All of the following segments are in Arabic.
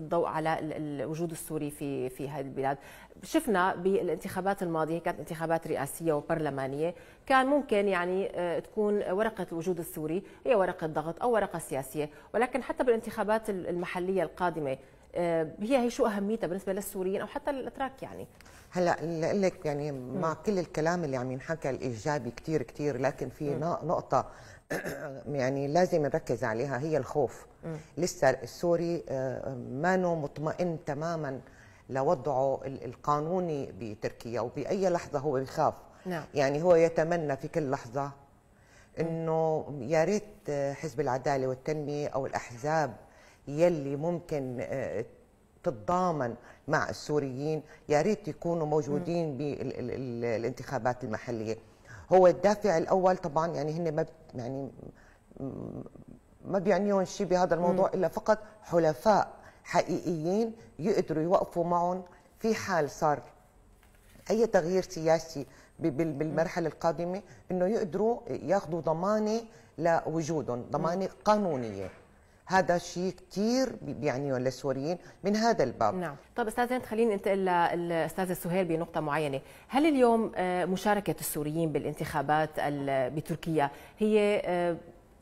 الضوء على الوجود السوري في في هذه البلاد. شفنا بالانتخابات الماضية كانت انتخابات رئاسية وبرلمانية كان ممكن يعني تكون ورقة الوجود السوري هي ورقة ضغط أو ورقة سياسية. ولكن حتى بالانتخابات المحلية القادمة هي هي شو أهميتها بالنسبة للسوريين أو حتى للأتراك يعني؟ هلأ لك يعني مع كل الكلام اللي عم ينحكى الإيجابي كثير كثير لكن في نقطة يعني لازم نركز عليها هي الخوف م. لسه السوري ما مطمئن تماما لوضعه القانوني بتركيا وبأي لحظة هو بيخاف نعم. يعني هو يتمنى في كل لحظة إنه يا ريت حزب العدالة والتنمية أو الأحزاب يلي ممكن تتضامن مع السوريين يا ريت يكونوا موجودين بالانتخابات المحلية هو الدافع الأول طبعا يعني هن ما يعني ما بيعنيهم شيء بهذا الموضوع إلا فقط حلفاء حقيقيين يقدروا يوقفوا معهم في حال صار أي تغيير سياسي بالمرحلة القادمة إنه يقدروا ياخذوا ضمانة لوجودهم ضمانة قانونية. هذا شيء كثير بيعنيه للسوريين من هذا الباب. نعم. طب أستاذ زين خليني انتقل للاستاذه سهيل بنقطة معينة. هل اليوم مشاركة السوريين بالانتخابات بتركيا هي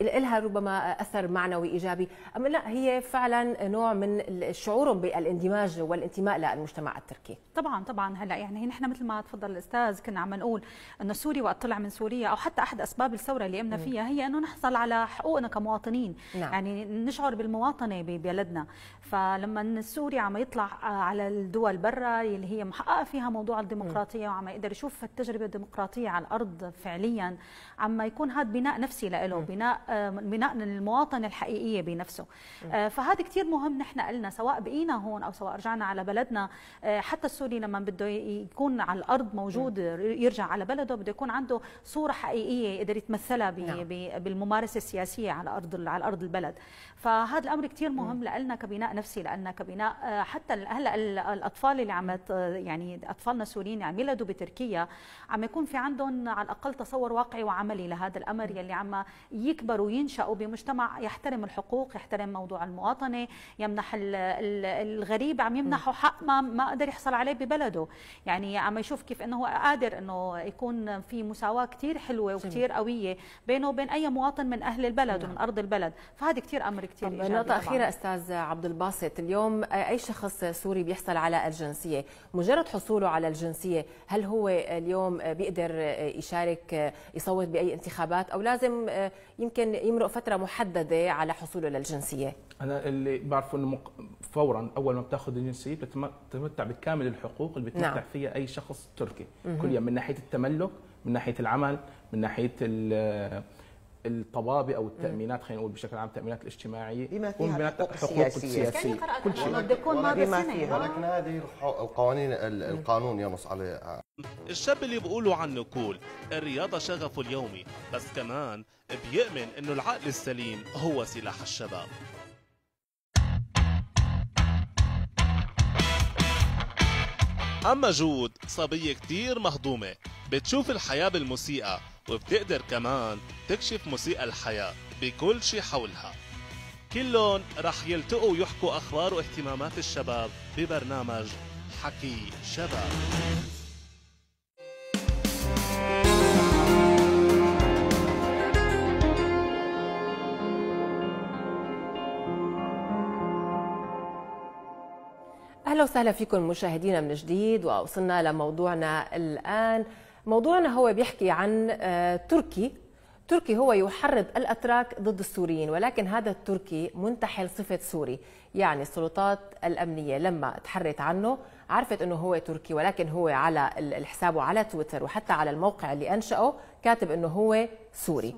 لها ربما أثر معنوي إيجابي. أم لا هي فعلا نوع من شعورهم بالاندماج والانتماء للمجتمع التركي. طبعا طبعا. هلا يعني نحن مثل ما تفضل الأستاذ كنا عم نقول إنه سوري وقت طلع من سوريا أو حتى أحد أسباب الثورة اللي قمنا فيها هي إنه نحصل على حقوقنا كمواطنين. نعم. يعني نشعر بالمواطنة ببلدنا. فلما السوري عم يطلع على الدول برا اللي هي محققة فيها موضوع الديمقراطية وعم يقدر يشوف التجربة الديمقراطية على الأرض فعليا عم يكون هذا بناء نفسي له بناء بناء المواطنه الحقيقية بنفسه. فهذا كثير مهم نحن قلنا سواء بقينا هون أو سواء رجعنا على بلدنا حتى السوري لما بده يكون على الأرض موجود يرجع على بلده بده يكون عنده صورة حقيقية يقدر يتمثلها بالممارسة السياسية على أرض على أرض البلد. فهذا الأمر كثير مهم لنا كبناء نفسي لأن كبناء حتى هلأ الأطفال اللي عم يعني أطفالنا السوريين عم يولدوا بتركيا عم يكون في عندهم على الأقل تصور واقعي وعملي لهذا الأمر يلي عم يكبروا وينشأوا بمجتمع يحترم الحقوق يحترم موضوع المواطنة يمنح الغريب عم يمنحه حق ما ما قدر يحصل عليه ببلده. يعني عم يشوف كيف إنه هو قادر إنه يكون في مساواة كثير حلوة وكثير قوية بينه وبين أي مواطن من أهل البلد ومن أرض البلد. فهذا كثير أمر كثير إيجابي نقطة أخيرة أستاذ عبد الباسط اليوم أي شخص سوري بيحصل على الجنسية؟ مجرد حصوله على الجنسية هل هو اليوم بيقدر يشارك يصوت بأي انتخابات؟ أو لازم يمكن يمرق فترة محددة على حصوله للجنسية؟ أنا اللي بعرفه إنه فورا أول ما بتأخذ الجنسية بتتمتع بكامل الحقوق اللي بيتمتع نعم. فيها أي شخص تركي. كل يوم من ناحية التملك من ناحية العمل من ناحية الطوابع أو التأمينات خلينا نقول بشكل عام التأمينات الاجتماعية بما فيها الحقوق السياسيه كل شيء. بده يكون ما بما فيها. لكن هذه القوانين القانون ينص عليها. الشاب اللي بيقولوا عنه كول الرياضة شغفه اليومي بس كمان بيؤمن إنه العقل السليم هو سلاح الشباب. أما جود صبية كتير مهضومة. بتشوف الحياة بالموسيقى. وبتقدر كمان تكشف موسيقى الحياة بكل شي حولها. كلهم رح يلتقوا ويحكوا أخبار واهتمامات الشباب ببرنامج حكي شباب. أهلا وسهلا فيكم مشاهدينا من جديد ووصلنا لموضوعنا الآن. موضوعنا هو بيحكي عن تركي. تركي هو يحرض الأتراك ضد السوريين ولكن هذا التركي منتحل صفة سوري يعني السلطات الأمنية. لما تحرت عنه عرفت إنه هو تركي ولكن هو على الحساب على تويتر وحتى على الموقع اللي أنشأه كاتب إنه هو سوري.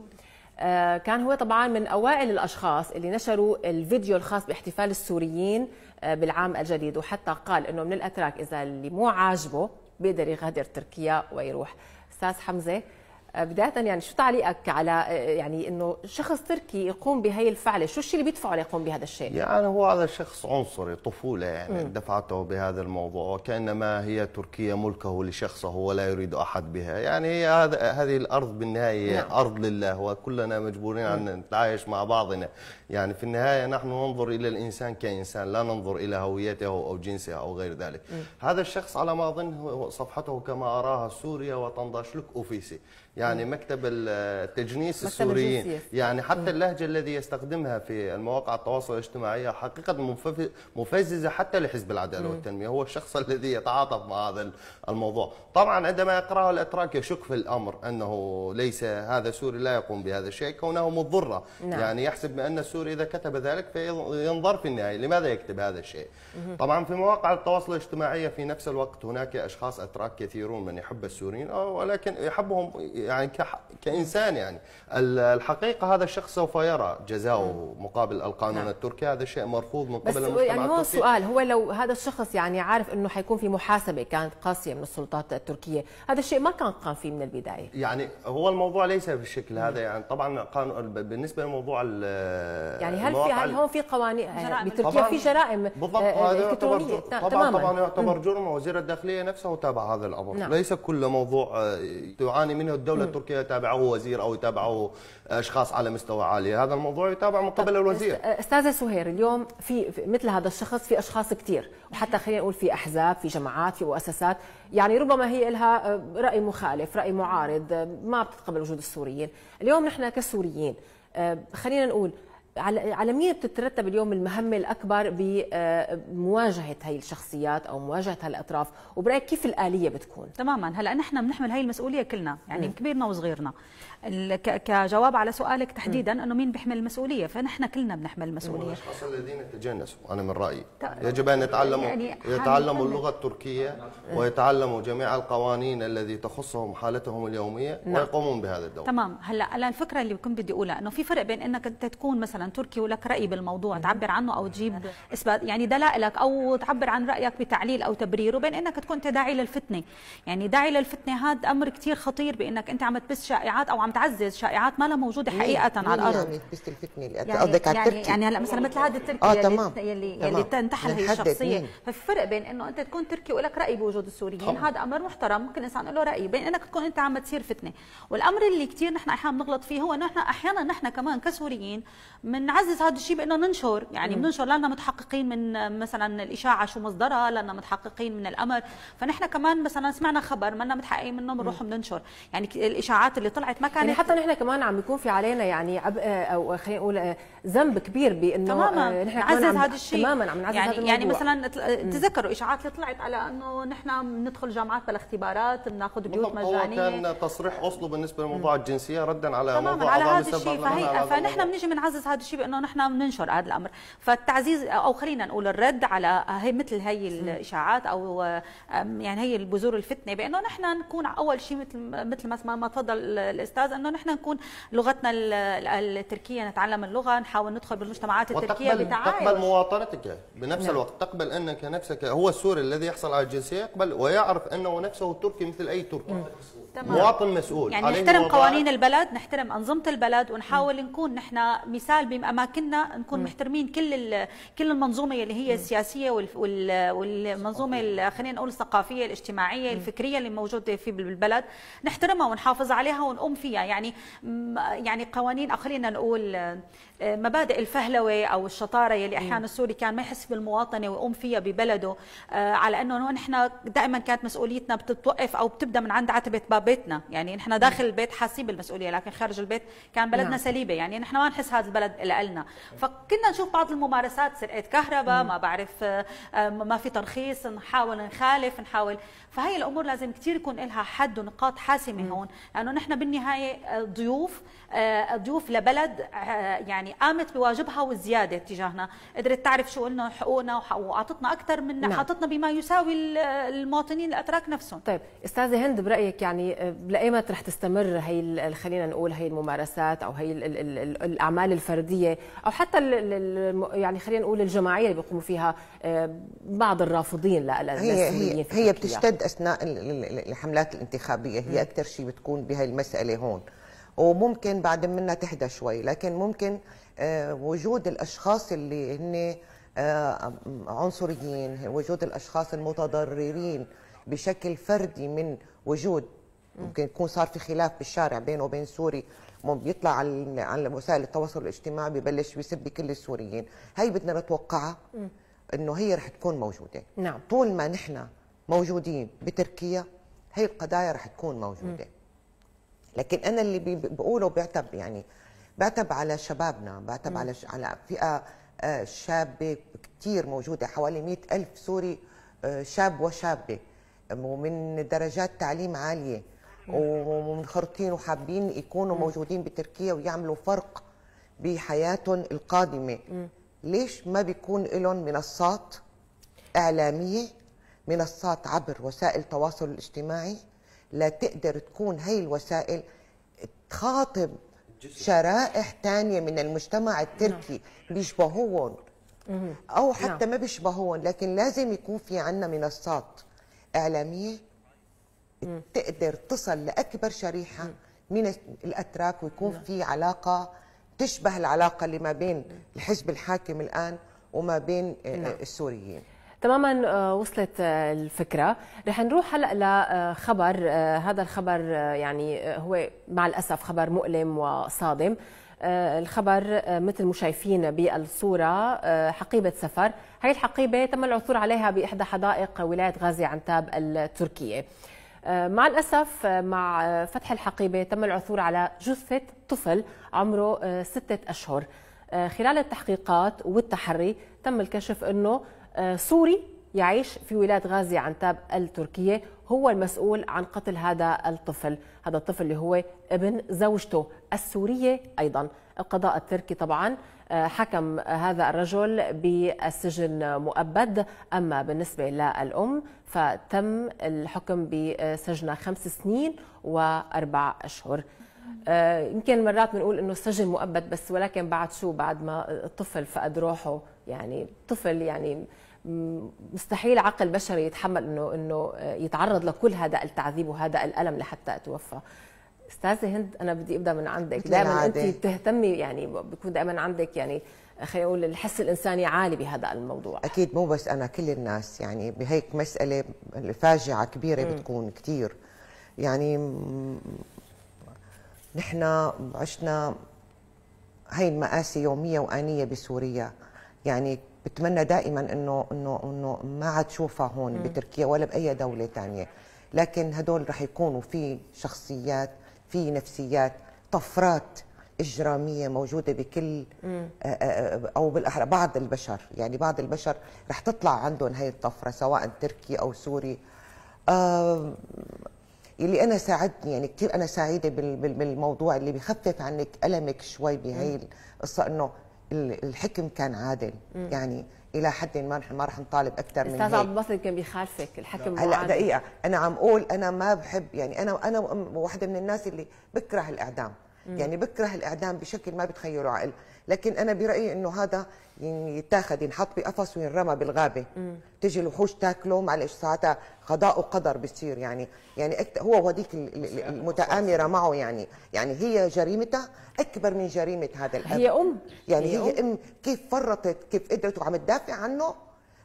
كان هو طبعا من أوائل الأشخاص اللي نشروا الفيديو الخاص باحتفال السوريين بالعام الجديد. وحتى قال إنه من الأتراك إذا اللي مو عاجبه بيقدر يغادر تركيا ويروح. أستاذ حمزة بداية يعني شو تعليقك على آه، يعني إنه شخص تركي يقوم بهي الفعلة؟ شو الشيء اللي بيدفعه ليقوم بهذا الشيء؟ يعني هو هذا شخص عنصري طفولة يعني م. دفعته بهذا الموضوع وكأنما هي تركيا ملكه لشخصه ولا يريد أحد بها. يعني هي هذا هذه الأرض بالنهاية نعم. أرض لله وكلنا مجبورين أن نتعايش مع بعضنا. يعني في النهاية نحن ننظر إلى الإنسان كإنسان لا ننظر إلى هويته أو جنسه أو غير ذلك. م. هذا الشخص على ما أظن صفحته كما أراها سوريا وطنداشلك أوفيسي. يعني مكتب التجنيس السوريين. يعني حتى اللهجة الذي يستخدمها في المواقع التواصل الاجتماعي حقيقة مفززه حتى لحزب العدالة م. والتنمية. هو الشخص الذي يتعاطف مع هذا الموضوع. طبعا عندما يقرأه الأتراك يشك في الأمر أنه ليس هذا سوري لا يقوم بهذا الشيء كونه مضرة. نعم. يعني يحسب بأن السوري إذا كتب ذلك فينظر في النهاية. لماذا يكتب هذا الشيء؟ طبعا في مواقع التواصل الاجتماعي في نفس الوقت هناك أشخاص أتراك كثيرون من يحب السوريين ولكن يحبهم يعني كإنسان يعني. الحقيقة هذا الشخص سوف يرى جزاؤه مقابل القانون نعم. التركي. هذا شيء مرفوض من قبل المجتمع يعني هو السؤال هو لو هذا الشخص يعني عارف إنه حيكون في محاسبة كانت قاسية من السلطات التركية هذا الشيء ما كان قام فيه من البداية؟ يعني هو الموضوع ليس بالشكل هذا يعني. طبعا قانون بالنسبة لموضوع يعني هل في هل هون في قوانين؟ بتركيا في جرائم بالضبط آه، هذا يعتبر طبعا طبعا يعتبر جرم وزير الداخلية نفسه تابع هذا الأمر. نعم. ليس كل موضوع آه، تعاني منه الدولة التركية يتابعه وزير أو يتابعه أشخاص على مستوى عالي. هذا الموضوع يتابع من قبل الوزير. أستاذة سهير اليوم في مثل هذا الشخص في أشخاص كثير وحتى خلينا نقول في أحزاب في جماعات في مؤسسات. يعني ربما هي لها آه، رأي مخالف رأي معارض آه، ما بتتقبل وجود السوريين. اليوم نحن كسوريين آه، خلينا نقول على على مين بتترتب اليوم المهمة الأكبر بمواجهه هي الشخصيات أو مواجهة هالأطراف؟ وبرأيك كيف الآلية بتكون؟ تماما. هلأ نحن بنحمل هي المسؤولية كلنا يعني م. كبيرنا وصغيرنا. كجواب على سؤالك تحديدا إنه مين بيحمل المسؤولية؟ فنحن كلنا بنحمل المسؤولية. الأشخاص الذين تجنسوا أنا من رأيي. يجب أن يتعلموا يعني يتعلموا اللغة التركية ويتعلموا جميع القوانين التي تخصهم حالتهم اليومية نعم. ويقومون بهذا الدور. تمام. هلأ الفكرة اللي كنت بدي أقولها إنه في فرق بين إنك أنت تكون مثلا تركي ولك رأي بالموضوع تعبر عنه أو تجيب إثبات يعني دلائلك أو تعبر عن رأيك بتعليل أو تبرير وبين إنك تكون أنت داعي للفتنة. يعني داعي للفتنة هذا أمر كثير خطير بإنك أنت عم تبث شائعات أو عم تعزز شائعات ما لها موجوده حقيقة على الأرض. يعني تبث الفتنه يعني قصدك على يعني, يعني هلا مثلا مثل هذا التركي آه تمام. يلي تمام. يلي تنتحل هي الشخصية. ففي فرق بين إنه أنت تكون تركي ولك رأي بوجود السوريين هذا أمر محترم. ممكن إنسان له رأي. بين إنك تكون أنت عم تصير فتنة. والأمر اللي كثير نحن أحيانا بنغلط فيه هو إنه نحن أحيانا نحن كمان كسوريين بنعزز هذا الشيء بإنه ننشر. يعني بننشر لنا متحققين من مثلا الإشاعة شو مصدرها لنا متحققين من الأمر. فنحن كمان مثلا سمعنا خبر ما متحققين منه بنروح بننشر. يعني الإشاعات اللي طلعت ما كانت يعني حتى نحن كمان عم بيكون في علينا يعني عبء أو خلينا نقول ذنب كبير بإنه تماما. نحن نعزز هذا الشيء. تماما عم نعزز يعني هذا يعني مثلا تذكروا إشاعات اللي طلعت على إنه نحن بندخل جامعات بلا اختبارات بناخذ بيوت مجانيه هو كان تصريح اوسلو بالنسبة لموضوع الجنسية ردا على موضوع على هذا الشيء. فهي فنحن بنيجي بنعزز هذا الشيء بإنه نحن بننشر هذا الأمر. فالتعزيز أو خلينا نقول الرد على هي مثل هي الإشاعات أو يعني هي البذور الفتنة بإنه نحن نكون أول شيء مثل مثل ما تفضل الأستاذ أنه نحن نكون لغتنا التركية نتعلم اللغة نحاول ندخل بالمجتمعات التركية بتعايش تقبل مواطنتك بنفس نعم. الوقت. تقبل أنك نفسك هو السوري الذي يحصل على الجنسية يقبل ويعرف أنه نفسه تركي مثل أي تركي. تمام. مواطن مسؤول يعني نحترم قوانين البلد نحترم أنظمة البلد ونحاول م. نكون نحن مثال باماكننا نكون م. محترمين كل كل المنظومة اللي هي السياسية والمنظومة خلينا نقول الثقافية الاجتماعية م. الفكرية اللي موجوده في بالبلد نحترمها ونحافظ عليها ونقوم فيها يعني يعني قوانين خلينا نقول مبادئ الفهلوة أو الشطارة يلي أحيانا السوري كان ما يحس بالمواطنة ويقوم فيها ببلده آه، على إنه نحن دائما كانت مسؤوليتنا بتتوقف أو بتبدأ من عند عتبة باب بيتنا. يعني نحن داخل البيت حاسين بالمسؤولية لكن خارج البيت كان بلدنا نعم. سليبة. يعني نحن ما نحس هذا البلد لنا فكنا نشوف بعض الممارسات سرقة كهرباء ما بعرف آه، ما في ترخيص نحاول نخالف نحاول. فهي الأمور لازم كثير يكون لها حد ونقاط حاسمة هون. لأنه نحن بالنهاية آه، ضيوف. ضيوف لبلد آه، يعني قامت بواجبها والزيادة تجاهنا. قدرت تعرف شو قلنا حقوقنا واعطتنا أكثر من نعم. حاطتنا بما يساوي المواطنين الأتراك نفسهم. طيب أستاذة هند برأيك يعني يعني لايمت رح تستمر هي خلينا نقول هي الممارسات أو هي ال ال ال الأعمال الفردية أو حتى ال يعني خلينا نقول الجماعية اللي بيقوموا فيها آه، بعض الرافضين هي هي, هي بتشتد أثناء الحملات الانتخابية. هي أكثر شيء بتكون بهي المسألة هون. وممكن بعد منها تهدى شوي. لكن ممكن آه، وجود الأشخاص اللي هن آه، عنصريين وجود الأشخاص المتضررين بشكل فردي من وجود ممكن يكون صار في خلاف بالشارع بينه وبين سوري بيطلع على على وسائل التواصل الاجتماعي ببلش بيسب كل السوريين. هي بدنا نتوقعها إنه هي رح تكون موجودة. نعم. طول ما نحن موجودين بتركيا هي القضايا رح تكون موجودة. لكن أنا اللي بقوله بيعتب يعني بعتب على شبابنا بعتب على على فئة آه، شابة كثير موجودة حوالي مئة ألف سوري آه، شاب وشابة ومن درجات تعليم عالية ومنخرطين وحابين يكونوا موجودين بتركيا ويعملوا فرق بحياتهم القادمة. ليش ما بيكون لهم منصات إعلامية منصات عبر وسائل التواصل الاجتماعي؟ لا تقدر تكون هي الوسائل تخاطب شرائح ثانية من المجتمع التركي بيشبهوهم أو حتى نعم. ما بيشبهوهم لكن لازم يكون في عندنا منصات إعلامية تقدر تصل لأكبر شريحة من الأتراك ويكون نعم. في علاقة تشبه العلاقة اللي ما بين الحزب الحاكم الآن وما بين آه، نعم. السوريين. تماما آه، وصلت آه، الفكرة. رح نروح هلأ لخبر هذا الخبر يعني هو مع الأسف خبر مؤلم وصادم. الخبر مثل ما شايفين بالصورة حقيبة سفر. هي الحقيبة تم العثور عليها بإحدى حدائق ولاية غازي عنتاب التركية. مع الأسف مع فتح الحقيبة تم العثور على جثة طفل عمره ستة أشهر. خلال التحقيقات والتحري تم الكشف أنه سوري يعيش في ولاية غازي عنتاب التركية هو المسؤول عن قتل هذا الطفل. هذا الطفل اللي هو ابن زوجته السورية أيضا. القضاء التركي طبعا آه، حكم هذا الرجل بالسجن مؤبد. أما بالنسبة للأم فتم الحكم بسجن خمس سنين وأربع أشهر آه، يمكن مرات بنقول إنه السجن مؤبد بس ولكن بعد شو؟ بعد ما الطفل فقد روحه. يعني طفل يعني مستحيل عقل بشري يتحمل انه إنه يتعرض لكل هذا التعذيب وهذا الألم لحتى توفى أستاذة هند أنا بدي أبدأ من عندك. دائما أنت بتهتمي يعني بيكون دائما عندك يعني خلينا نقول الحس الإنساني عالي بهذا الموضوع. أكيد مو بس أنا كل الناس يعني بهيك مسألة فاجعة كبيرة م. بتكون كثير يعني نحن عشنا هي المآسي يومية وآنية بسوريا. يعني بتمنى دائما إنه إنه إنه ما عاد تشوفها هون م. بتركيا ولا بأي دولة ثانية لكن هدول رح يكونوا في شخصيات في نفسيات طفرات إجرامية موجودة بكل آه، آه، آه، أو بالأحرى بعض البشر. يعني بعض البشر رح تطلع عندهم هي الطفرة سواء تركي أو سوري. اللي أنا ساعدني يعني كثير أنا سعيدة بالموضوع اللي بخفف عنك ألمك شوي بهي القصة إنه الحكم كان عادل. مم. يعني إلى حد ما ما رح نطالب أكثر من أستاذ عبد الباسط كان بيخالفك الحكم هلا دقيقة أنا عم أقول أنا ما بحب يعني أنا أنا واحدة من الناس اللي بكره الإعدام. مم. يعني بكره الإعدام بشكل ما بتخيله عقل. لكن أنا برأيي إنه هذا يتاخذ ينحط بقفص وينرمى بالغابة. مم. تجي الوحوش تاكله معلش ساعتها قضاء وقدر بصير يعني. يعني هو وهذيك المتآمرة معه يعني. يعني هي جريمتها أكبر من جريمة هذا الأب. هي أم. يعني هي, هي أم. كيف فرطت كيف قدرت وعم تدافع عنه؟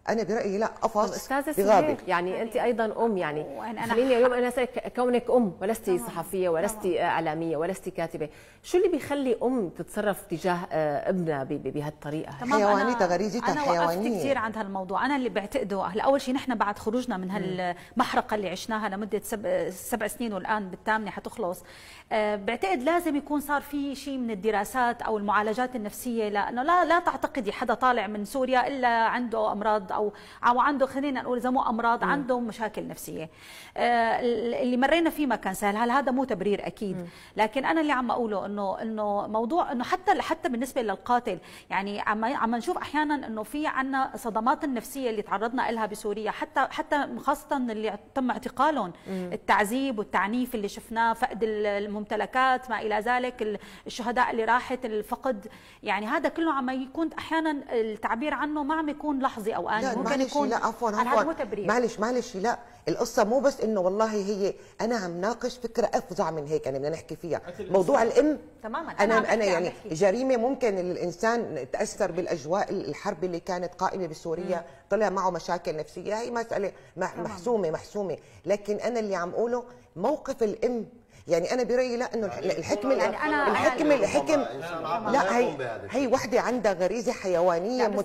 أنا برأيي لا قفص استاذه يعني أنت أيضا أم يعني خليني اليوم أنا اسالك كونك أم ولست صحفية ولست إعلامية ولست كاتبة. شو اللي بيخلي أم تتصرف تجاه آه، ابنها بهالطريقة؟ حيوانيتها غريزتها حيوانية. أنا كثير عند هالموضوع. أنا اللي بعتقده هلا أول شيء نحن بعد خروجنا من هالمحرقة اللي عشناها لمدة سبع, سبع سنين والآن بالثامنة حتخلص آه، بعتقد لازم يكون صار في شيء من الدراسات أو المعالجات النفسية لأنه لا لا تعتقدي حدا طالع من سوريا إلا عنده أمراض أو أو عنده خلينا نقول إذا مو أمراض م. عنده مشاكل نفسية. آه اللي مرينا فيه ما كان سهل. هل هذا مو تبرير؟ أكيد. م. لكن أنا اللي عم أقوله انه إنه موضوع إنه حتى حتى بالنسبة للقاتل يعني عم عم نشوف أحيانا إنه في عنا صدمات النفسية اللي تعرضنا لها بسوريا حتى حتى خاصة اللي تم اعتقالهم. التعذيب والتعنيف اللي شفناه فقد الممتلكات ما إلى ذلك الشهداء اللي راحت الفقد. يعني هذا كله عم يكون أحيانا التعبير عنه ما عم يكون لحظي أو آني. ممكن يكون لا عفوا عفوا. معلش معلش لا. القصة مو بس إنه والله هي أنا عم ناقش فكرة أفظع من هيك يعني بدنا نحكي فيها. موضوع الأم تماما أنا أنا, أنا يعني جريمة ممكن الإنسان تأثر بالأجواء الحرب اللي كانت قائمة بسوريا مم. طلع معه مشاكل نفسية. هي مسألة محسومة محسومة. لكن أنا اللي عم أقوله موقف الأم يعني أنا برأيي لا إنه الحكمه يعني أنا الحكمه الحكم لا هي هي وحده عندها غريزة حيوانية مو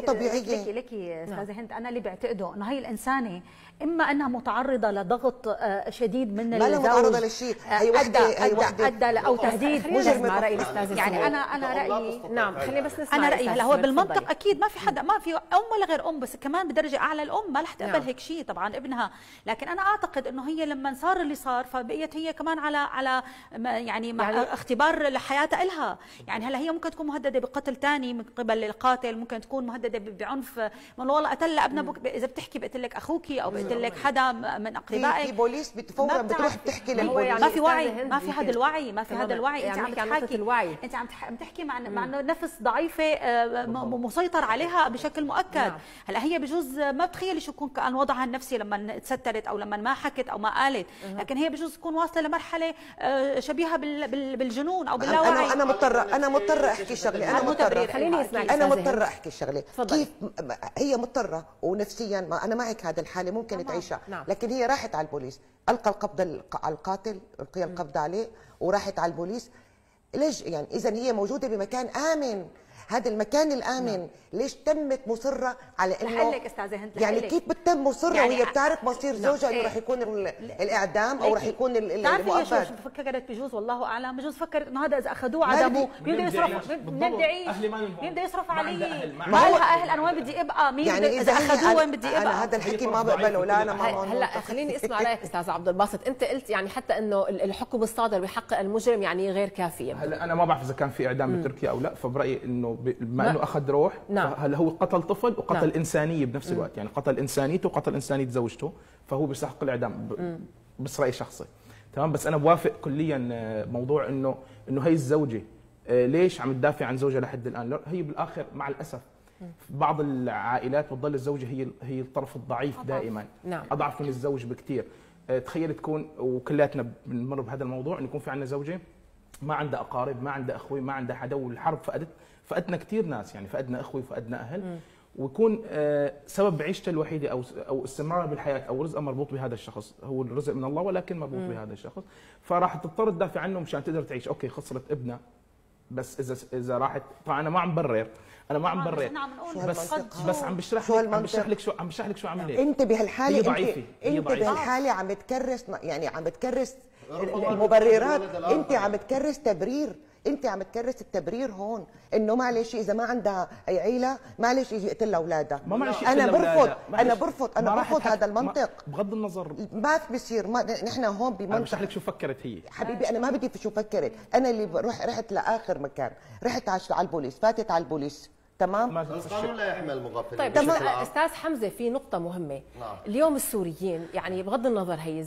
طبيعية. لك لك أستاذة هند أنا اللي بعتقده إنه هي الإنسانة إما أنها متعرضة لضغط آه، شديد من الزوج ما متعرضة لشيء آه، هي وحده هي وحده أدى أو تهديد مجرم راي الاستاذ يعني أنا أنا رأيي نعم خليني بس نسمع أنا رأيي هلا هو بالمنطق أكيد ما في حدا ما في أم ولا غير أم بس كمان بدرجة أعلى الأم ما رح تقبل نعم. هيك شيء طبعا ابنها. لكن أنا أعتقد إنه هي لما صار اللي صار فبقيت هي كمان على على يعني, مع يعني اختبار لحياتها إلها. يعني هلا هي ممكن تكون مهددة بقتل ثاني من قبل القاتل ممكن تكون مهددة بعنف. من والله قتل ابنها إذا بتحكي بقتل لك أخوك أو بقتل لك حدا من أقربائك في بوليس فورا بتروح بتحكي للبوليس. ما في وعي ما في هذا الوعي ما في هذا الوعي. انت عم تحكي الوعي. انت عم تحكي مع مع نفس ضعيفة آه، مسيطر عليها بشكل مؤكد. نعم. هلأ هي بجوز ما بتخيلي شو يكون كأن وضعها النفسي لما تسترت أو لما ما حكت أو ما قالت. لكن هي بجوز تكون واصلة لمرحلة آه، شبيهة بالجنون أو باللاوعي. أنا أنا مضطره أنا مضطرة أحكي شغلة. أنا مضطرة. خليني أسمعك أنا مضطرة أحكي شغلة. كيف هي مضطرة ونفسيا ما أنا معك هذا الحالة. ممكن تعيشها نعم. لكن هي راحت على البوليس. ألقى القبض على القاتل القي القبض عليه وراحت على البوليس. ليش؟ يعني اذا هي موجودة بمكان آمن. هذا المكان الآمن. نعم. ليش تمت مصرة على إنه لك استاذه هند يعني كيف بتتم مصرة يعني وهي بتعرف مصير نعم. زوجها إنه رح يكون الإعدام أو رح يكون المؤبد؟ شو فكرت بجوز والله أعلم. بجوز فكرت إنه هذا إذا أخذوه عدموه. بده يصرف ندعي بده يصرف علي. ما لها أهل أنا وين بدي أبقى؟ مين يعني إذا أخذوه وين بدي أبقى؟ أنا هذا الحكي ما بقبله. لا أنا ما هلا خليني أسمع رأيك أستاذ عبد الباسط. أنت قلت يعني حتى إنه الحكم الصادر بحق المجرم يعني غير كافية. هلا أنا ما بعرف إذا كان في إعدام بتركيا أو لا. فبرأيي إنه بما إنه أخذ روح نعم. هل هو قتل طفل وقتل نعم. إنسانية بنفس الوقت؟ يعني قتل انسانيته وقتل إنسانية زوجته فهو بيستحق الإعدام بس راي شخصي. تمام؟ بس أنا بوافق كليا آه، موضوع انه إنه هي الزوجة. آه، ليش عم تدافع عن زوجها لحد الآن؟ هي بالآخر مع الأسف بعض العائلات بتضل الزوجة هي هي الطرف الضعيف أضعف. دائما. نعم. أضعف من الزوج بكثير آه، تخيل تكون وكلياتنا بنمر بهذا الموضوع إنه يكون في عندنا زوجة ما عندها أقارب ما عندها أخوي ما عندها حدا والحرب فقدت. فقدنا كثير ناس يعني فقدنا إخوي فقدنا أهل. م. ويكون آه، سبب عيشته الوحيدة أو أو استمراره بالحياة أو رزقه مربوط بهذا الشخص. هو الرزق من الله ولكن مربوط م. بهذا الشخص. فراح تضطر تدافع عنه مشان تقدر تعيش. أوكي خسرت ابنها بس إذا إذا راحت طبعا أنا ما عم برر أنا ما عم برر. بس بس عم بشرح لك عم بشرح لك شو عم بشرح لك شو عملت أنت بهالحالة هي ضعيفة أنت, انت بهالحالة عم بتكرس يعني عم بتكرس المبررات أنت عم تكرس تبرير. انت عم تكرس التبرير هون انه معلش إذا ما عندها أي عيلة معلش يجي يقتل اولادها ما معلش أنا برفض أنا برفض أنا برفض هذا المنطق. بغض النظر. ما بصير ما نحن هون بمنطق أنا بشرح لك شو فكرت هي. حبيبي أنا ما بدي في شو فكرت. أنا اللي رحت لآخر مكان. رحت على البوليس فاتت على البوليس. تمام؟ القانون لا يحمل المغفلين طيب تمام. أستاذ حمزة في نقطة مهمة. نعم. اليوم السوريين يعني بغض النظر هي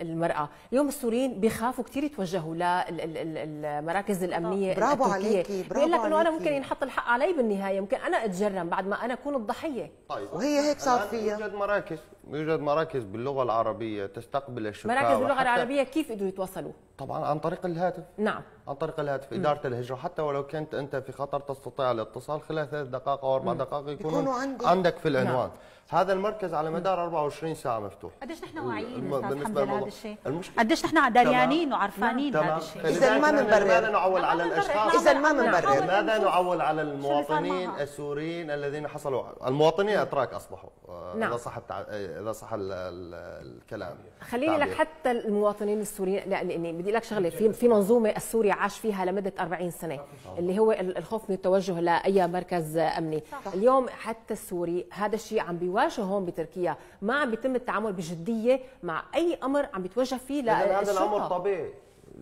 المرأة اليوم السوريين بيخافوا كثير يتوجهوا للمراكز الأمنية برافو عليكي برافو بيقول لك إنه أنا ممكن ينحط الحق علي بالنهاية ممكن أنا أتجرم بعد ما أنا أكون الضحية. طيب. وهي هيك صار فيها. يوجد مراكز. يوجد مراكز باللغة العربية تستقبل الشكاوى مراكز باللغة العربية كيف قدروا يتواصلوا؟ طبعا عن طريق الهاتف. نعم. عن طريق الهاتف إدارة الهجرة. حتى ولو كنت أنت في خطر تستطيع الاتصال خلال ثلاث دقائق أو أربع دقائق يكونوا عندك, عندك في العنوان. نعم. هذا المركز على مدار 24 ساعة مفتوح قديش نحن واعيين حمد لهذا. الشيء قديش نحن دريانين تمام. وعرفانين هذا الشيء إذا ما بنبرر. لماذا نعول على. الأشخاص إذا ما بنبرر. لماذا نعول على المواطنين؟ السوريين الذين حصلوا المواطنين أتراك أصبحوا آه، نعم. اذا صح التع... إذا صح ال... ال... الكلام خليني لك. حتى المواطنين السوريين لا لاني بدي لك شغلة في في منظومة السوري عاش فيها لمدة 40 سنة اللي هو ال- الخوف من التوجه لأي مركز أمني اليوم حتى السوري هذا الشيء عم بيواجه هون بتركيا ما عم بيتم التعامل بجدية مع أي أمر عم بيتوجه فيه إذن هذا الأمر طبيعي.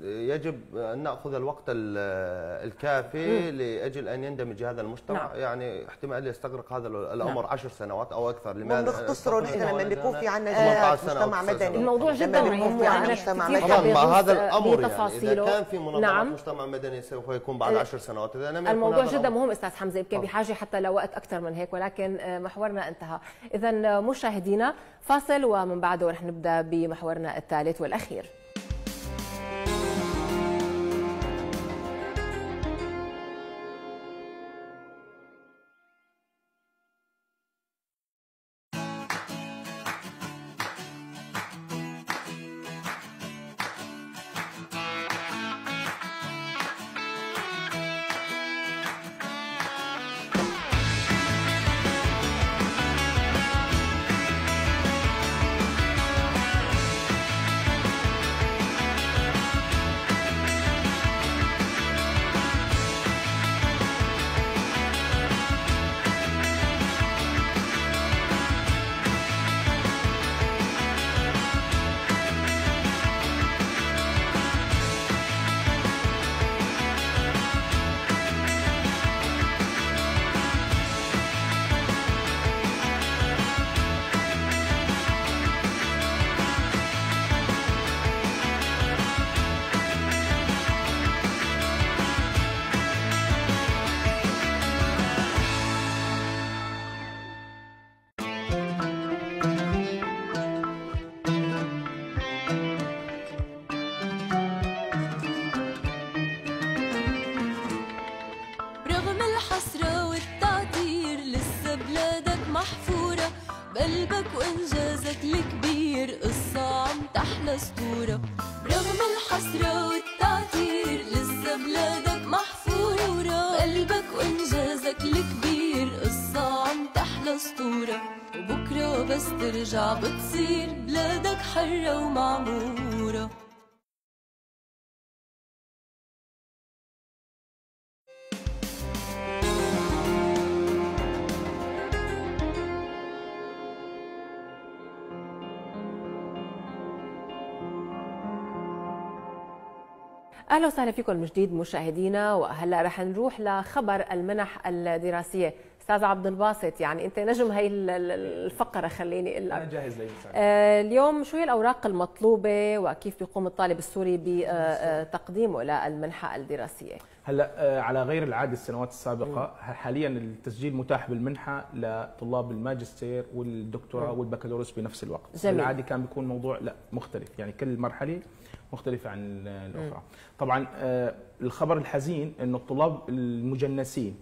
يجب أن نأخذ الوقت ال- الكافي لأجل أن يندمج هذا المجتمع. نعم. يعني احتمال يستغرق هذا الأمر عشر سنوات أو أكثر. لماذا؟ وبنختصره نحن لما بيكون في عندنا 18 جهات سنة مجتمع مدني. الموضوع جدا مهم. في وأنا مجتمع مدني. هذا الأمر يعني. إذا. كان في منظمات نعم. مجتمع مدني سوف يكون بعد عشر سنوات. إذا لم يكن الموضوع جدا مهم أستاذ حمزة يمكن بحاجة حتى لوقت أكثر من هيك ولكن آه، محورنا انتهى. اذا مشاهدينا فاصل ومن بعده رح نبدأ بمحورنا الثالث والأخير. أهلا وسهلا فيكم من جديد مشاهدينا وهلأ رح نروح لخبر المنح الدراسية. أستاذ عبد الباسط يعني أنت نجم هي ال- ال- الفقرة خليني أقول أنا لك جاهز للمساعدة آه، اليوم شو هي الأوراق المطلوبة وكيف بيقوم الطالب السوري بتقديمه للمنحة الدراسية. هلأ آه، على غير العادة السنوات السابقة حاليا التسجيل متاح بالمنحة لطلاب الماجستير والدكتوراه والبكالوريوس بنفس الوقت. جميل. بالعادة كان بيكون موضوع لأ مختلف. يعني كل مرحلة مختلفة عن ال- الأخرى. طبعا آه، الخبر الحزين انه الطلاب المجنسين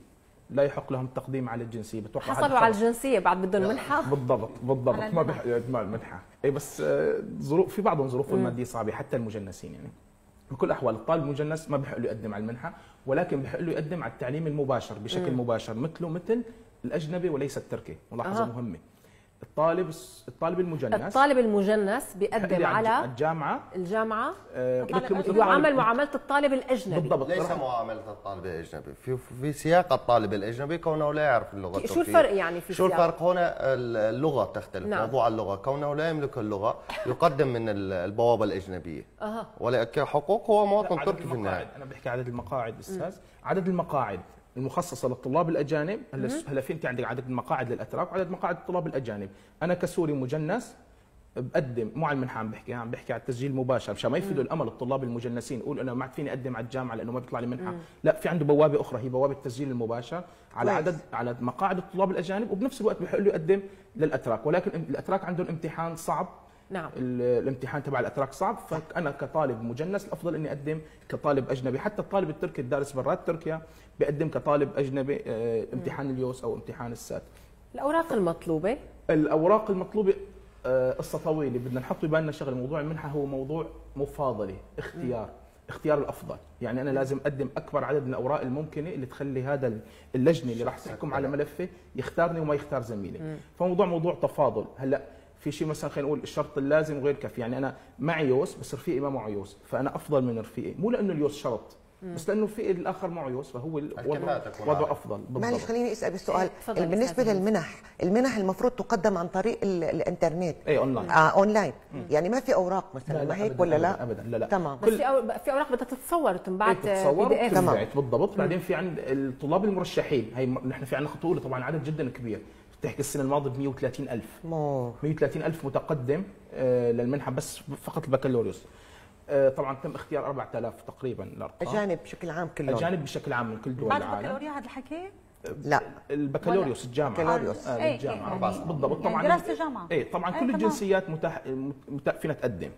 لا يحق لهم التقديم على الجنسية. بتوقع حصلوا على. الجنسية بعد بدهم منحة. بالضبط بالضبط. ما على المنحه اي بس آه، ظروف في بعضهم ظروفهم الماديه صعبة حتى المجنسين يعني. بكل الاحوال الطالب المجنس ما بيحق له يقدم على المنحة ولكن بيحق له يقدم على التعليم المباشر بشكل مباشر مثله مثل الأجنبي وليس التركي. ملاحظة أها. مهمة. الطالب الطالب المجنس. الطالب المجنس بيقدم على الجامعة. الجامعة. آه، يعامل معاملة الطالب الأجنبي. بالضبط. ليس معاملة الطالب الأجنبي. في في سياق الطالب الأجنبي كونه لا يعرف اللغة شو. الفرق يعني في شو سياق؟ الفرق هنا اللغة تختلف نعم. موضوع اللغة. كونه لا يملك اللغة يقدم من ال- البوابة الأجنبية. أها. ولكن حقوق هو مواطن تركي في المقاعد. النهايه أنا بحكي عدد المقاعد أستاذ. عدد المقاعد. المخصصة للطلاب الأجانب. هلا هلا في انت عندك عدد المقاعد للأتراك وعدد مقاعد الطلاب الأجانب. أنا كسوري مجنس بقدم مو على المنحه عم بحكي عم بحكي على التسجيل المباشر مشان ما يفيدوا الأمل الطلاب المجنسين. يقول أنا ما عاد فيني أقدم على الجامعة لأنه ما بيطلع لي منحة. لا في عنده بوابة أخرى هي بوابة التسجيل المباشر على كويس. عدد على مقاعد الطلاب الأجانب وبنفس الوقت بحق له يقدم للأتراك. ولكن الأتراك عندهم امتحان صعب. نعم. ال- الامتحان تبع الأتراك صعب فأنا كطالب مجنس الافضل إني أقدم كطالب أجنبي. حتى الطالب التركي الدارس برات تركيا بيقدم كطالب أجنبي آه، امتحان اليوس أو امتحان السات. الأوراق المطلوبة؟ الأوراق المطلوبة آه، قصة طويلة. بدنا نحط ببالنا شغلة. موضوع المنحة هو موضوع مفاضلة اختيار اختيار الأفضل. يعني أنا لازم أقدم أكبر عدد من الأوراق الممكنة اللي تخلي هذا اللجنة اللي راح تحكم على ملفه يختارني وما يختار زميلي. فموضوع موضوع تفاضل. هلأ في شيء مثلا خلينا نقول الشرط اللازم وغير كافي يعني أنا معي يوس بس رفيقي ما معه يوس فأنا أفضل من رفيقي. مو لأنه اليوس شرط بس لأنه رفيقي الآخر معه يوس فهو وضعه عالية. أفضل. معلش بالضبط خليني أسأل بسؤال إيه، بالنسبة أستاذة للمنح المنح المفروض تقدم عن طريق ال- الإنترنت. اي أونلاين. آه أونلاين. يعني ما في أوراق مثلا ما هيك ولا لا؟ ابدا لا لا. تمام. بس في في أوراق بدها تتصور وتنبعت PDF تمام. بالضبط. بعدين في عند الطلاب المرشحين. هي نحن في عندنا خطوره طبعا عدد جدا كبير. بتحكي السنة الماضية ب 130 ألف. مو 130 ألف متقدم آه، للمنحة بس فقط البكالوريوس. آه، طبعا تم اختيار 4000 تقريبا الأرقام. اجانب بشكل عام كلهم. اجانب بشكل عام من كل دول بعد العالم. البكالوريا هذا الحكي؟ لا. البكالوريوس الجامعة. بكالوريوس. آه إيه، الجامعة إيه. بالضبط. يعني طبعا دراسة جامعة. اي طبعا إيه، كل. الجنسيات متاح مت- فينا تقدم.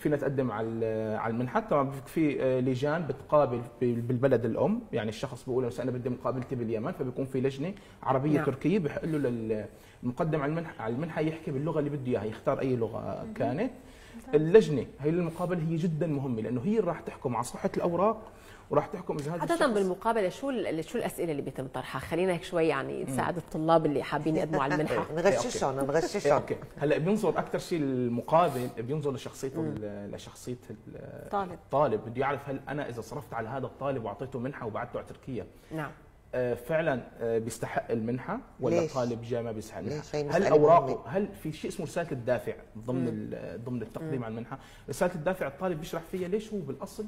فينا تقدم على على المنحه طبعا في آه، لجان بتقابل بال- بالبلد الأم يعني الشخص بيقول مثلا أنا بدي مقابلتي باليمن فبيكون في لجنة عربية نعم. تركية بحق له للمقدم على المنحه على المنحة يحكي باللغة اللي بده إياها يختار أي لغة كانت. اللجنة هي المقابلة هي جدا مهمة لأنه هي اللي راح تحكم على صحة الأوراق وراح تحكم إذا هذا عادة الشخص. بالمقابلة شو ال- شو الأسئلة اللي بيتم طرحها؟ خلينا هيك شوي يعني نساعد الطلاب اللي حابين يقدموا على المنحة. نغششهم إيه، نغششهم. أوكي. هلأ بينظر أكثر شيء المقابل بينظر لشخصيته ال- لشخصية ال- طالب. الطالب. بده يعرف هل أنا إذا صرفت على هذا الطالب وأعطيته منحة وبعته على تركيا. نعم. آه، فعلا آه، بيستحق المنحة ولا ليش؟ طالب جاي ما بيستحق المنحة؟ هل اوراقه. هل في شيء اسمه رسالة الدافع ضمن ال- ضمن التقديم على المنحة؟ رسالة الدافع الطالب بيشرح فيها ليش هو بالأصل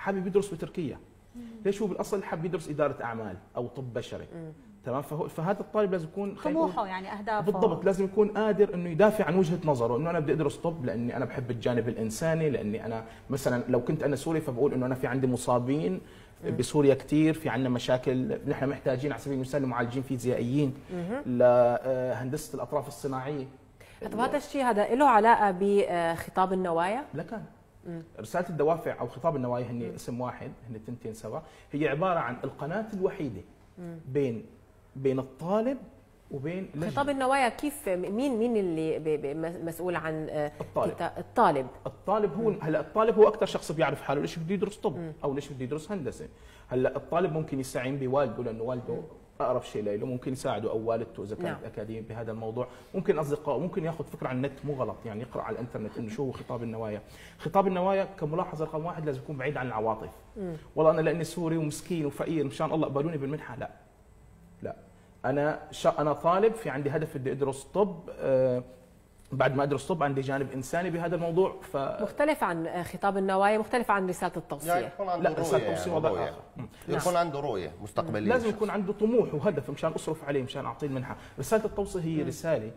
حابب يدرس بتركيا ليش هو بالأصل حابب يدرس إدارة أعمال أو طب بشري؟ تمام؟ فهذا الطالب لازم يكون طموحه يعني أهدافه. بالضبط لازم يكون قادر إنه يدافع عن وجهة نظره إنه أنا بدي أدرس طب لأني أنا بحب الجانب الإنساني لأني أنا مثلا لو كنت أنا سوري فبقول إنه أنا في عندي مصابين بسوريا كثير في عندنا مشاكل نحن محتاجين على سبيل المثال معالجين فيزيائيين لهندسه الأطراف الصناعية. طب هذا الشيء هذا له علاقة بخطاب النوايا؟ لكن رسالة الدوافع أو خطاب النوايا هن اسم واحد هن التنتين سوا. هي عبارة عن القناة الوحيدة بين بين الطالب وبين اللجنة. خطاب النوايا كيف مين مين اللي مسؤول عن آه، الطالب. الطالب؟ الطالب هو هلا الطالب هو أكثر شخص بيعرف حاله ليش بده يدرس طب أو ليش بده يدرس هندسة. هلا الطالب ممكن يستعين بوالده لأنه والده أقرب شيء له ممكن يساعده أو والدته إذا كانت نعم. اكاديميه بهذا الموضوع. ممكن اصدقائه ممكن ياخذ فكرة عن النت مو غلط. يعني يقرأ على الإنترنت إنه شو هو خطاب النوايا. خطاب النوايا كملاحظة رقم واحد لازم يكون بعيد عن العواطف. والله أنا لأني سوري ومسكين وفقير مشان الله قبلوني بالمنحة. لا. لا. أنا شا أنا طالب في عندي هدف بدي أدرس طب آه بعد ما أدرس طب عندي جانب إنساني بهذا الموضوع ف مختلف عن آه، خطاب النوايا مختلف عن رسالة يعني التوصية يكون عنده لا توصية يعني وضع رؤية. آخر. مم. يكون عنده رؤية مستقبلية لازم الشخص. يكون عنده طموح وهدف مشان أصرف عليه مشان أعطيه المنحة، رسالة التوصية هي رسالة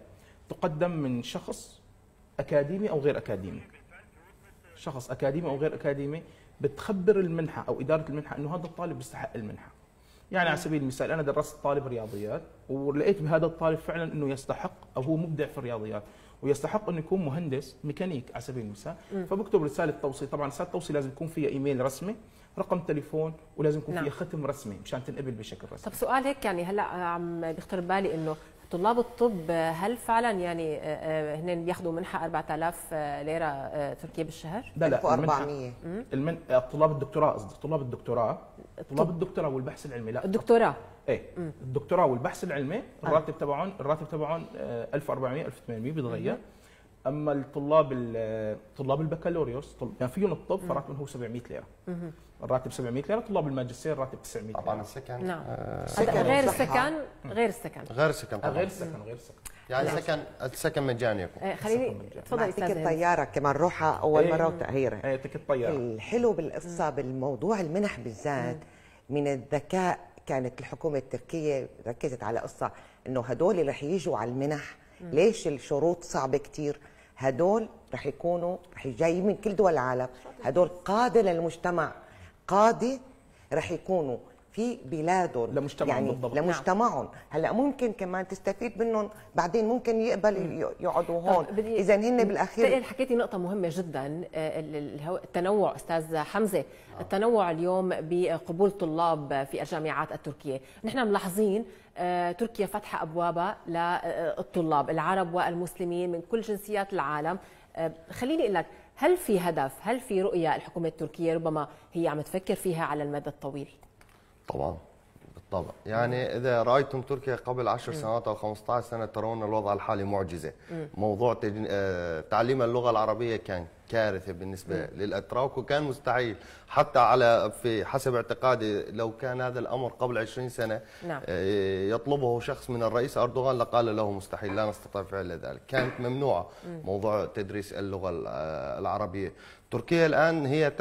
تقدم من شخص أكاديمي أو غير أكاديمي. شخص أكاديمي أو غير أكاديمي بتخبر المنحة أو إدارة المنحة إنه هذا الطالب بيستحق المنحة. يعني على سبيل المثال أنا درست طالب رياضيات ولقيت بهذا الطالب فعلا إنه يستحق أو هو مبدع في الرياضيات ويستحق انه يكون مهندس ميكانيك على سبيل المثال. فبكتب رسالة توصيه طبعا رسالة التوصيه لازم يكون فيها إيميل رسمي رقم تليفون ولازم يكون نعم. فيها ختم رسمي مشان تنقبل بشكل رسمي. طب سؤال هيك يعني هلأ عم بيخطر ببالي إنه طلاب الطب آه، هل فعلا يعني آه، آه، هن بياخذوا منحة 4000 ليرة آه، تركية بالشهر؟ لا لا المنحة- 1400 المن... آه، طلاب الدكتوراه قصدي. طلاب الدكتوراه. طلاب الدكتوراه والبحث العلمي لا. الدكتوراه. إيه. الدكتوراه والبحث العلمي الراتب تبعهم الراتب تبعهم آه، 1400 1800 بيتغير. أما الطلاب ال- طلاب البكالوريوس طل... يعني فيهم الطب فراتبهم هو 700 ليرة. الراتب 700 ليرة طلاب الماجستير راتب 900 طبعا ليرة. السكن نعم. آه، سكن غير. السكن غير السكن. غير السكن آه، طبعا. غير السكن غير السكن. يعني سكن السكن مجاني يكون. آه، خليني تفضل هند. طياره كمان روحه أول إيه. مرة وتاخيرها إيه تكت طياره الحلو بالقصة بالموضوع المنح بالذات من الذكاء كانت الحكومة التركية ركزت على قصة إنه هدول اللي رح يجوا على المنح. ليش الشروط صعبة كتير؟ هدول رح يكونوا رح جايين من كل دول العالم. هدول قادة للمجتمع قادة رح يكونوا في بلادهم. لمجتمعهم يعني بالضبط. لمجتمعهم. هلأ ممكن كمان تستفيد منهم بعدين ممكن يقبل يقعدوا هون. اذا هن بالأخير حكيتي نقطة مهمة جدا آه، ال- ال- الهو- التنوع أستاذ حمزة. التنوع اليوم بقبول طلاب في الجامعات التركية. نحن ملاحظين آه، تركيا فتح أبوابها للطلاب العرب والمسلمين من كل جنسيات العالم. آه، خليني أقول لك هل في هدف هل في رؤية الحكومة التركية ربما هي عم تفكر فيها على المدى الطويل؟ طبعا بالطبع. يعني إذا رأيتم تركيا قبل 10 سنوات أو 15 سنة ترون الوضع الحالي معجزة. موضوع. آه، تعليم اللغة العربية كان كارثة بالنسبة للأتراك وكان مستحيل. حتى على في حسب اعتقادي لو كان هذا الأمر قبل 20 سنة نعم. آه، يطلبه شخص من الرئيس أردوغان لقال له مستحيل لا نستطيع فعل ذلك. كانت ممنوعة موضوع تدريس اللغة ال- آه، العربية. تركيا الآن هي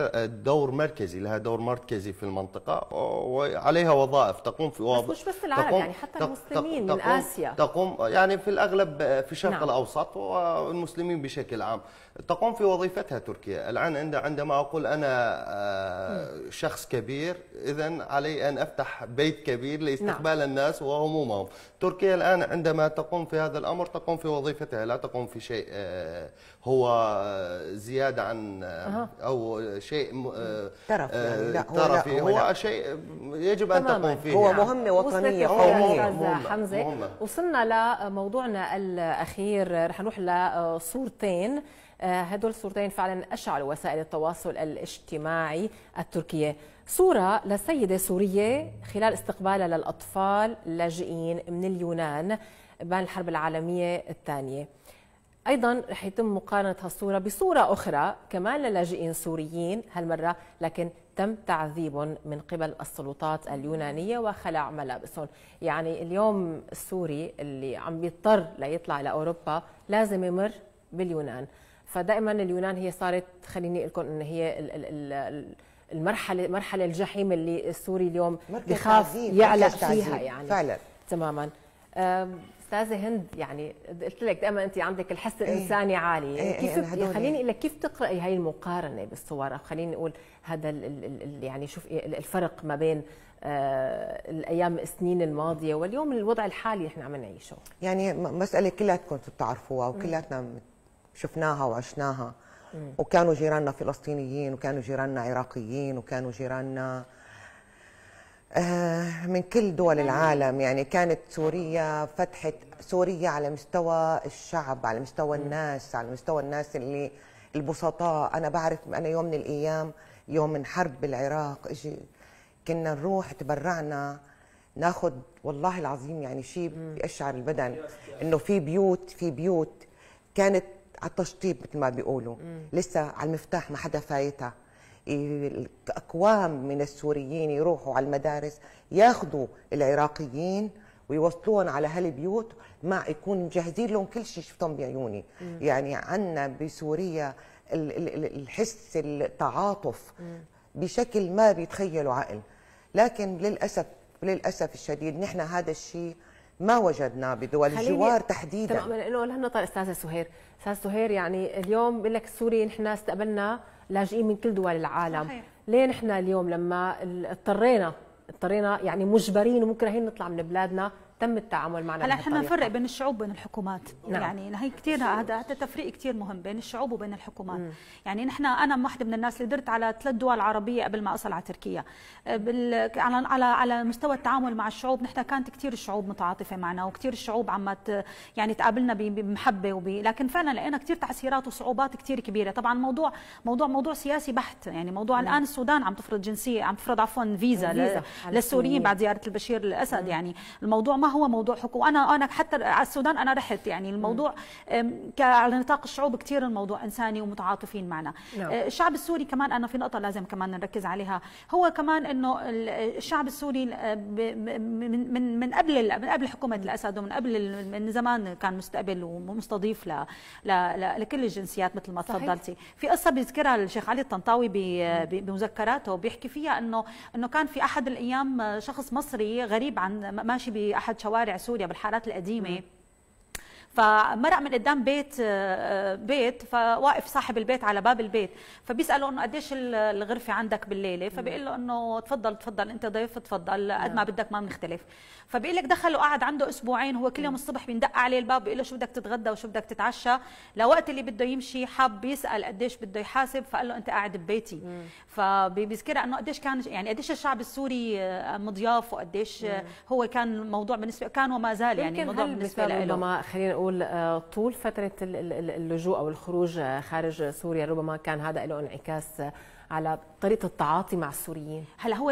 دور مركزي لها دور مركزي في المنطقة وعليها وظائف تقوم في وظائف مش بس العرب، يعني حتى المسلمين من آسيا. تقوم يعني في الأغلب في الشرق نعم. الأوسط والمسلمين بشكل عام تقوم في وظيفتها تركيا الآن عند عندما أقول أنا آه، شخص كبير اذا علي أن أفتح بيت كبير لإستقبال نعم. الناس وهمومهم تركيا الآن عندما تقوم في هذا الأمر تقوم في وظيفتها لا تقوم في شيء آه، هو زيادة عن آه، أو شيء م- آه، ترف يعني، لا، هو ترفي هو. شيء يجب أن تماماً. تقوم فيه هو يعني. مهمه وطنية وصلت الفكرة قوميه أستاذ مهمة. حمزة مهمة. وصلنا لموضوعنا الأخير رح نروح لصورتين هدول صورتين فعلا أشعلوا وسائل التواصل الاجتماعي التركية. صورة لسيدة سورية خلال استقبالها للأطفال اللاجئين من اليونان بين الحرب العالمية الثانية. أيضا رح يتم مقارنة هالصورة بصورة أخرى كمان للاجئين سوريين هالمرة لكن تم تعذيبهم من قبل السلطات اليونانية وخلع ملابسهم، يعني اليوم السوري اللي عم بيضطر ليطلع لأوروبا لازم يمر باليونان، فدائما اليونان هي صارت خليني أقول لكم إن هي ال- ال- ال- المرحلة مرحلة الجحيم اللي السوري اليوم بخاف يعلق. فيها يعني. فعلا. تماما. أستاذة هند يعني قلت لك دائما أنت عندك الحس الإنساني عالي. إيه، كيف إيه، هدول- خليني أقول لك كيف تقرأي هاي المقارنة بالصور؟ أو خليني أقول هذا ال ال ال يعني شوف ال- الفرق ما بين آه الأيام السنين الماضية واليوم الوضع الحالي إحنا عم نعيشه. يعني م- مسألة كلياتكم بتعرفوها وكلياتنا شفناها وعشناها. وكانوا جيراننا فلسطينيين وكانوا جيراننا عراقيين وكانوا جيراننا آه، من كل دول العالم. يعني كانت سوريا فتحت سوريا على مستوى الشعب على مستوى الناس على مستوى الناس اللي البسطاء. أنا بعرف أنا يوم من الأيام يوم من حرب بالعراق إجي كنا نروح تبرعنا ناخذ والله العظيم يعني شيء بيقشعر البدن إنه في بيوت في بيوت كانت على التشطيب مثل ما بيقولوا. لسه على المفتاح ما حدا فايتها. اكوام من السوريين يروحوا على المدارس ياخذوا العراقيين ويوصلوهم على هالبيوت مع يكون مجهزين لهم كل شيء شفتهم بعيوني. يعني عندنا بسوريا ال- ال- ال- الحس التعاطف بشكل ما بيتخيلوا عقل. لكن للاسف للأسف الشديد نحن هذا الشيء ما وجدناه بدول الجوار تحديدا. تمام انه لهالنقطه استاذه سهير. أستاذ سهير يعني اليوم بقول لك سوري نحن استقبلنا لاجئين من كل دول العالم. صحيح. ليه نحن اليوم لما اضطرينا اضطرينا يعني مجبرين ومكرهين نطلع من بلادنا تم التعامل معنا هلا إحنا. نفرق بين الشعوب وبين الحكومات نعم. يعني هي كثير هذا هذا تفريق كثير مهم بين الشعوب وبين الحكومات مم. يعني نحن أنا واحدة من الناس اللي درت على ثلاث دول عربية قبل ما أصل على تركيا بال... على على على مستوى التعامل مع الشعوب نحن كانت كثير الشعوب متعاطفة معنا وكثير الشعوب عم ت... يعني تقابلنا بمحبة وب... لكن فعلا لقينا كثير تعسيرات وصعوبات كثير كبيرة طبعا موضوع موضوع موضوع سياسي بحت يعني موضوع مم. الآن السودان عم تفرض جنسية عم تفرض عفوا فيزا, فيزا ل... للسوريين. بعد زيارة البشير الأسد يعني الموضوع ما هو موضوع حكومه أنا أنا حتى على السودان أنا رحت يعني الموضوع على نطاق الشعوب كثير الموضوع إنساني ومتعاطفين معنا. نعم. آه، الشعب السوري كمان أنا في نقطة لازم كمان نركز عليها. هو كمان إنه ال- الشعب السوري ب- من من من قبل من قبل حكومة الأسد ومن قبل من زمان كان مستقبل ومستضيف ل لكل الجنسيات مثل ما. تفضلتي. في قصة بيذكرها الشيخ علي الطنطاوي بمذكراته بيحكي فيها انه إنه كان في أحد الأيام شخص مصري غريب عن ماشي بأحد شوارع سوريا بالحارات القديمة. فمرق من قدام بيت آه، بيت فواقف صاحب البيت على باب البيت فبيساله إنه قديش الغرفة عندك بالليلة؟ فبيقول له إنه تفضل تفضل أنت ضيف تفضل قد ما بدك ما بنختلف. فبيقول لك دخل وقعد عنده أسبوعين هو كل يوم الصبح بيندق عليه الباب بيقول له شو بدك تتغدى وشو بدك تتعشى؟ لوقت اللي بده يمشي حب يسأل قديش بده يحاسب فقال له أنت قاعد ببيتي. فبيذكرها إنه قديش كان يعني قديش الشعب السوري آه، مضياف وقديش آه، هو كان الموضوع بالنسبة كان وما زال يعني الموضوع بالنسبة له. ربما خلينا نقول آه، طول فترة اللجوء أو الخروج خارج سوريا ربما كان هذا له انعكاس على طريقة التعاطي مع السوريين. هلا هو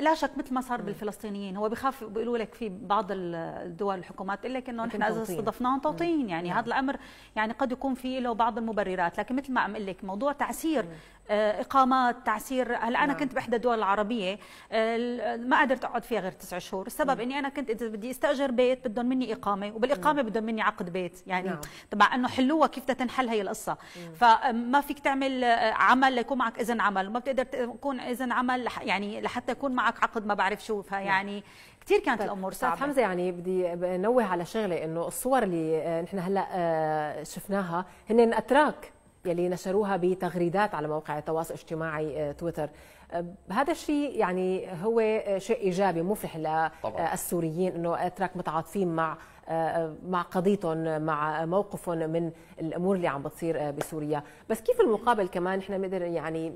لا شك مثل ما صار بالفلسطينيين هو بخاف بيقولوا لك في بعض الدول الحكومات تقول لك إنه نحن إذا استضفناهم توطين يعني هذا الأمر يعني قد يكون في له بعض المبررات لكن مثل ما عم أقول لك موضوع تعسير آه، إقامات تعسير. هلا أنا نعم. كنت بإحدى الدول العربية آه، ما قدرت أقعد فيها غير تسع شهور. السبب إني أنا كنت إذا بدي أستأجر بيت بدهم مني إقامة وبالإقامة بدهم مني عقد بيت. يعني نعم. طبعا إنه حلوها كيف تنحل هي القصة. فما فيك تعمل آه، عمل ليكون معك إذن عمل. وما بتقدر تكون إذن عمل يعني لحتى يكون معك عقد ما بعرف شو. فيعني كثير كانت طيب، الأمور صعبة. حمزة يعني بدي نوه على شغلة إنه الصور اللي نحن هلأ شفناها هن أتراك. يلي نشروها بتغريدات على مواقع التواصل الاجتماعي آه، تويتر. آه، هذا الشيء يعني هو شيء إيجابي مفرح للسوريين إنه أتراك متعاطفين مع آه، مع قضيتهم مع موقفهم من الأمور اللي عم بتصير بسوريا. بس كيف المقابل كمان؟ إحنا بنقدر يعني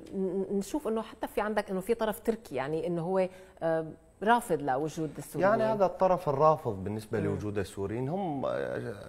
نشوف إنه حتى في عندك إنه في طرف تركي يعني إنه هو رافض لوجود السوريين. يعني هذا الطرف الرافض بالنسبة لوجود السوريين هم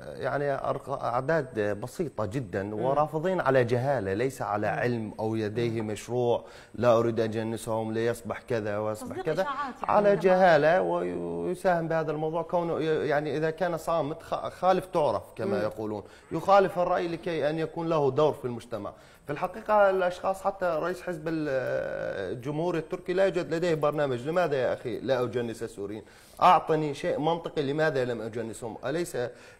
يعني أعداد بسيطة جدا ورافضين على جهالة ليس على علم أو لديه مشروع لا أريد أن أجنسهم ليصبح كذا ويصبح كذا يعني على جهالة ويساهم بهذا الموضوع. كونه يعني إذا كان صامت خالف تعرف كما يقولون. يخالف الرأي لكي أن يكون له دور في المجتمع. في الحقيقة الأشخاص حتى رئيس حزب الجمهوري التركي لا يوجد لديه برنامج لماذا يا أخي لا أجنس السوريين أعطني شيء منطقي لماذا لم أجنسهم؟ أليس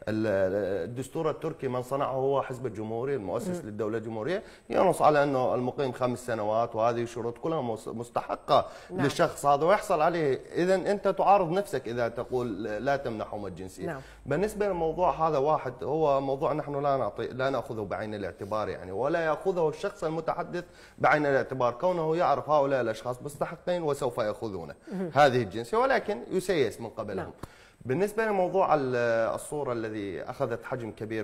الدستور التركي من صنعه هو حزب الجمهوري المؤسس للدولة الجمهورية؟ ينص على أنه المقيم خمس سنوات وهذه الشروط كلها مستحقة نعم. للشخص هذا ويحصل عليه. إذا أنت تعارض نفسك إذا تقول لا تمنحهم الجنسية. نعم. بالنسبة للموضوع هذا واحد هو موضوع نحن لا نعطي لا نأخذه بعين الاعتبار يعني ولا يأخذه الشخص المتحدث بعين الاعتبار. كونه يعرف هؤلاء الأشخاص مستحقين وسوف يأخذونه. هذه الجنسية ولكن يسيس من قبلهم نعم. بالنسبة لموضوع الصورة الذي أخذت حجم كبير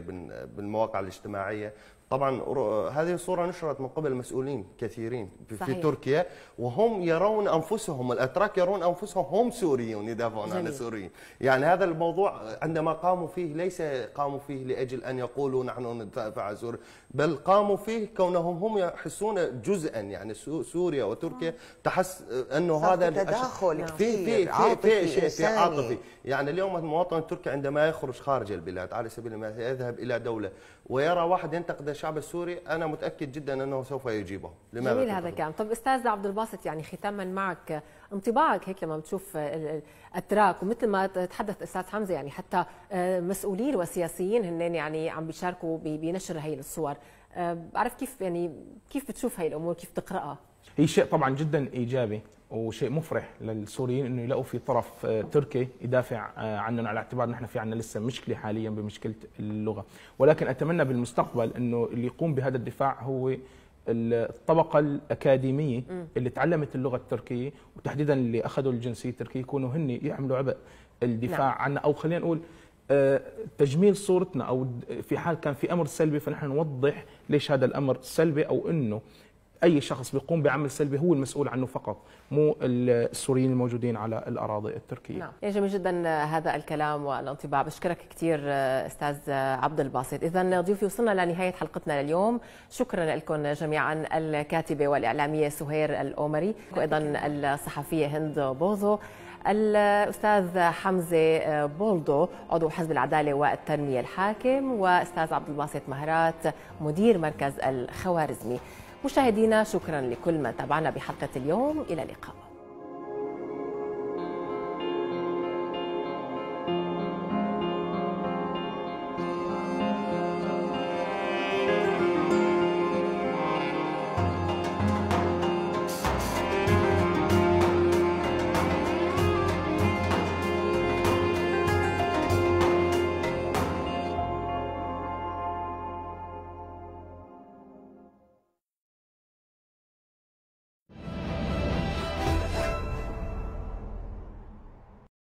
بالمواقع الاجتماعية طبعا هذه الصورة نشرت من قبل مسؤولين كثيرين في, صحيح. تركيا وهم يرون أنفسهم الأتراك يرون أنفسهم هم سوريون يدافعون عن السوريين يعني هذا الموضوع عندما قاموا فيه ليس قاموا فيه لأجل أن يقولوا نحن ندافع عن سوريا بل قاموا فيه كونهم هم يحسون جزءا. يعني سوريا وتركيا تحس أنه هذا تداخل في في في في شيء في عاطفي. يعني اليوم المواطن التركي عندما يخرج خارج البلاد على سبيل المثال يذهب إلى دولة ويرى واحد ينتقد الشعب السوري أنا متأكد جدا أنه سوف يجيبه. لماذا جميل هذا الكلام. طب أستاذ عبد الباسط يعني ختاما معك انطباعك هيك لما بتشوف الأتراك ومثل ما تحدث أستاذ حمزة يعني حتى آه، مسؤولين وسياسيين هن يعني عم بيشاركوا بنشر هي الصور. آه، بعرف كيف يعني كيف بتشوف هي الأمور؟ كيف تقرأها؟ هي شيء طبعا جدا إيجابي. وشيء مفرح للسوريين إنه يلاقوا في طرف آه، تركي يدافع آه، عننا على اعتبار نحن في عندنا لسه مشكلة حاليا بمشكلة اللغة. ولكن أتمنى بالمستقبل إنه اللي يقوم بهذا الدفاع هو الطبقة الأكاديمية اللي تعلمت اللغة التركية وتحديدا اللي أخذوا الجنسية التركية يكونوا هن يعملوا عبء الدفاع نعم. عنا. أو خلينا نقول آه، تجميل صورتنا أو في حال كان في أمر سلبي فنحن نوضح ليش هذا الأمر سلبي أو أنه أي شخص بيقوم بعمل سلبي هو المسؤول عنه فقط مو السوريين الموجودين على الأراضي التركية. نعم. جميل جدا هذا الكلام والانطباع. بشكرك كثير أستاذ عبد الباسط. اذا ضيوفي وصلنا لنهاية حلقتنا لليوم. شكرا لكم جميعا الكاتبة والإعلامية سهير الأومري وأيضا الصحفية هند بوزو الأستاذ حمزة بولدو عضو حزب العدالة والتنمية الحاكم وأستاذ عبد الباسط مهرات مدير مركز الخوارزمي. مشاهدينا شكرا لكل من تابعنا بحلقة اليوم. إلى اللقاء.